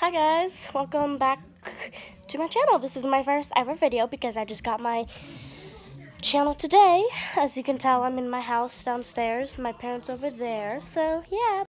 Hi guys, welcome back to my channel. This is my first ever video because I just got my channel today. As you can tell, I'm in my house downstairs. My parents over there. So, yeah.